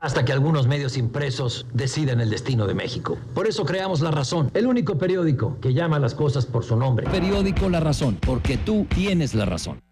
Hasta que algunos medios impresos deciden el destino de México. Por eso creamos La Razón, el único periódico que llama a las cosas por su nombre. Periódico La Razón, porque tú tienes la razón.